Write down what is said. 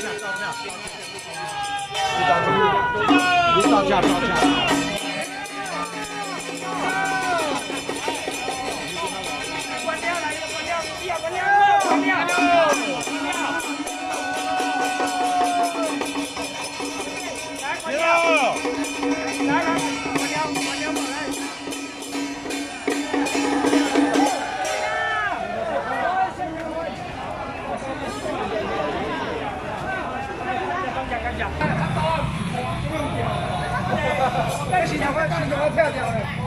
到家，到家。Thank you. 哎呀，他打，中奖，哈哈哈哈哈，那是两块钱都要跳掉了。